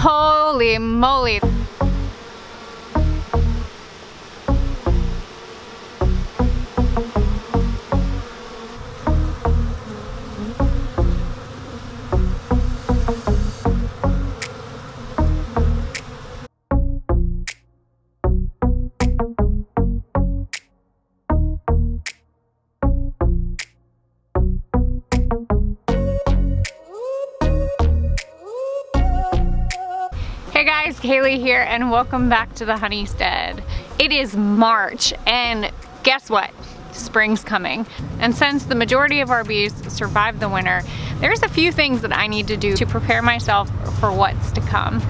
Holy moly. Guys, Kaylee here and welcome back to the Honeystead. It is March and guess what? Spring's coming. And since the majority of our bees survived the winter, there's a few things that I need to do to prepare myself for what's to come.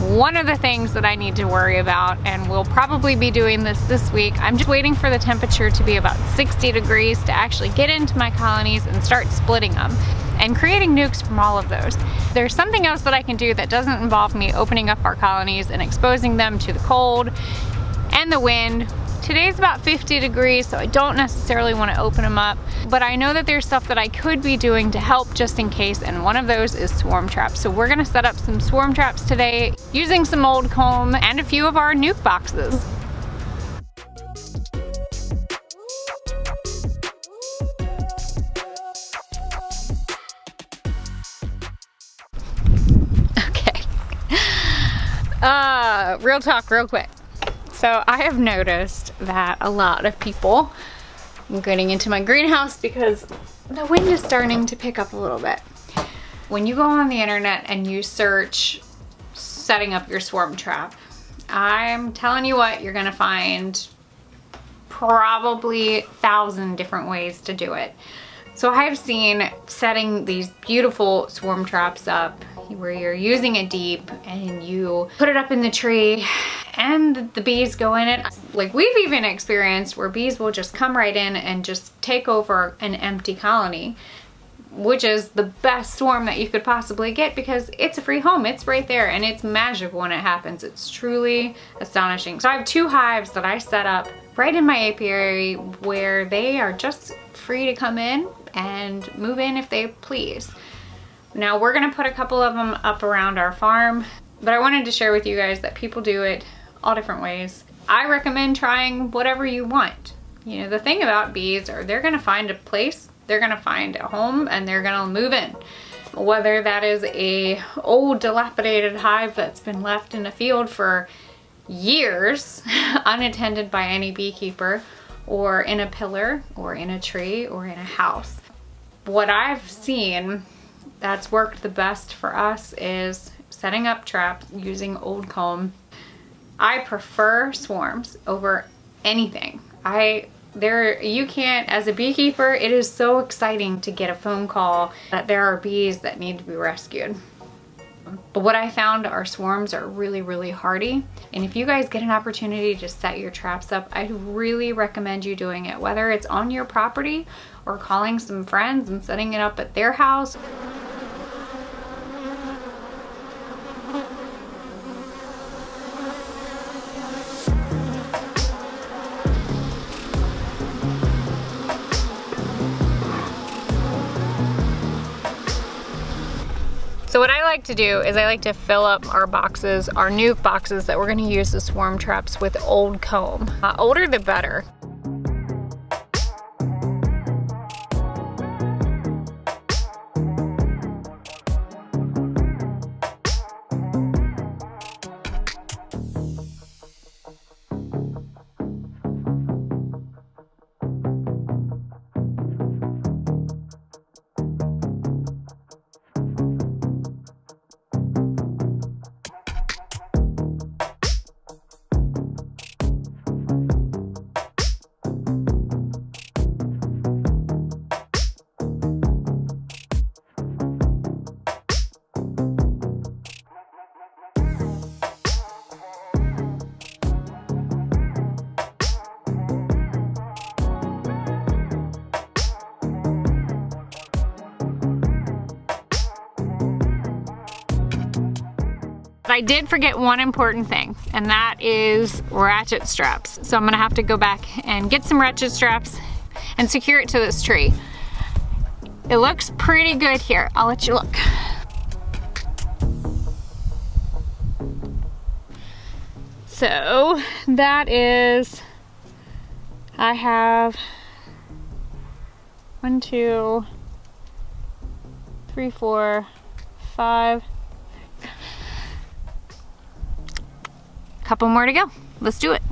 One of the things that I need to worry about, and we'll probably be doing this this week, I'm just waiting for the temperature to be about 60 degrees to actually get into my colonies and start splitting them and creating nucs from all of those. There's something else that I can do that doesn't involve me opening up our colonies and exposing them to the cold and the wind. Today's about 50 degrees, so I don't necessarily want to open them up, but I know that there's stuff that I could be doing to help just in case, and one of those is swarm traps. So we're gonna set up some swarm traps today using some old comb and a few of our nuc boxes. Okay. Uh, real talk, real quick. So I have noticed that a lot of people, I'm getting into my greenhouse because the wind is starting to pick up a little bit. When you go on the internet and you search setting up your swarm trap, I'm telling you what, you're gonna find probably thousand different ways to do it. So I've seen setting these beautiful swarm traps up where you're using a deep and you put it up in the tree and the bees go in it. Like we've even experienced where bees will just come right in and just take over an empty colony which is the best swarm that you could possibly get because it's a free home. It's right there and it's magic when it happens. It's truly astonishing. So I have two hives that I set up right in my apiary where they are just free to come in and move in if they please. Now we're gonna put a couple of them up around our farm, but I wanted to share with you guys that people do it all different ways. I recommend trying whatever you want. You know, the thing about bees are they're gonna find a place, they're gonna find a home, and they're gonna move in. Whether that is a old dilapidated hive that's been left in a field for years, unattended by any beekeeper, or in a pillar, or in a tree, or in a house. What I've seen that's worked the best for us is setting up traps using old comb. I prefer swarms over anything. I there you can't as a beekeeper it is so exciting to get a phone call that there are bees that need to be rescued. But what I found our swarms are really, really hardy. And if you guys get an opportunity to set your traps up, I really recommend you doing it, whether it's on your property or calling some friends and setting it up at their house. What I like to do is I like to fill up our boxes, our nuc boxes that we're gonna use as swarm traps with old comb. Uh, older the better. But I did forget one important thing, and that is ratchet straps. So I'm gonna have to go back and get some ratchet straps and secure it to this tree. It looks pretty good here. I'll let you look. So that is, I have one, two, three, four, five. Couple more to go. Let's do it.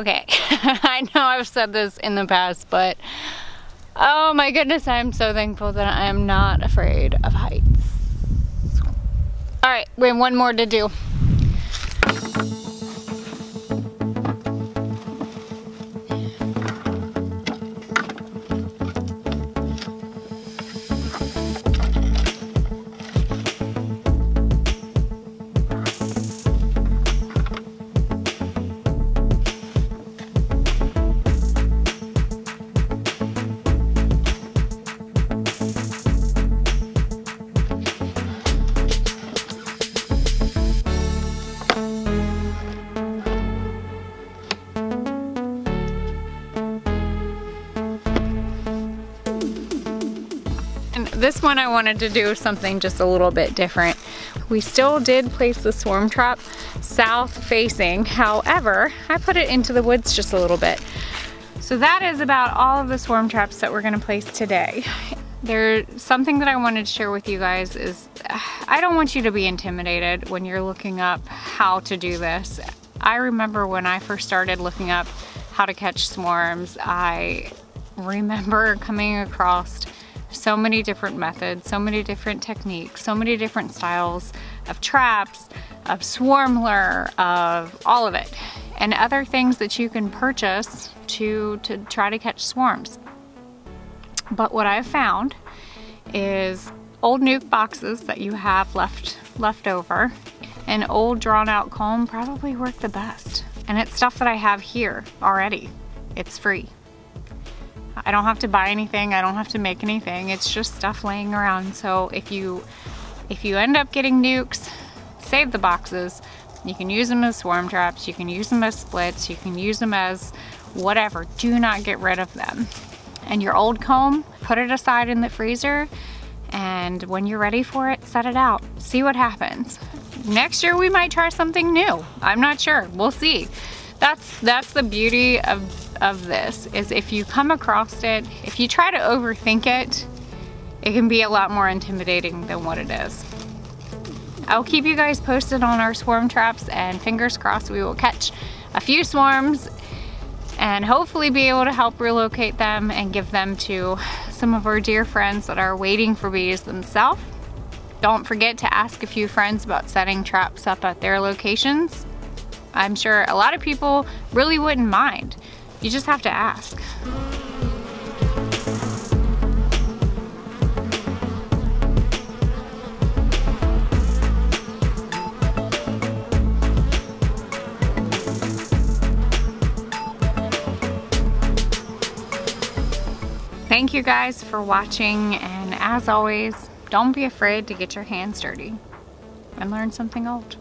Okay, I know I've said this in the past, but oh my goodness, I'm so thankful that I am not afraid of heights. All right, we have one more to do. This one I wanted to do something just a little bit different. We still did place the swarm trap south facing. However, I put it into the woods just a little bit. So that is about all of the swarm traps that we're gonna place today. There's something that I wanted to share with you guys is I don't want you to be intimidated when you're looking up how to do this. I remember when I first started looking up how to catch swarms, I remember coming across so many different methods, so many different techniques, so many different styles of traps, of swarm lure, of all of it, and other things that you can purchase to, to try to catch swarms. But what I've found is old nuc boxes that you have left, left over and old drawn out comb probably work the best. And it's stuff that I have here already. It's free. I don't have to buy anything. I don't have to make anything. It's just stuff laying around. So if you if you end up getting nucs, save the boxes. You can use them as swarm traps. You can use them as splits. You can use them as whatever. Do not get rid of them. And your old comb, put it aside in the freezer. And when you're ready for it, set it out. See what happens. Next year we might try something new. I'm not sure. We'll see. That's that's the beauty of of this is if you come across it, if you try to overthink it, it can be a lot more intimidating than what it is. I'll keep you guys posted on our swarm traps and fingers crossed we will catch a few swarms and hopefully be able to help relocate them and give them to some of our dear friends that are waiting for bees themselves. Don't forget to ask a few friends about setting traps up at their locations. I'm sure a lot of people really wouldn't mind. You just have to ask. Thank you guys for watching and as always, don't be afraid to get your hands dirty and learn something old.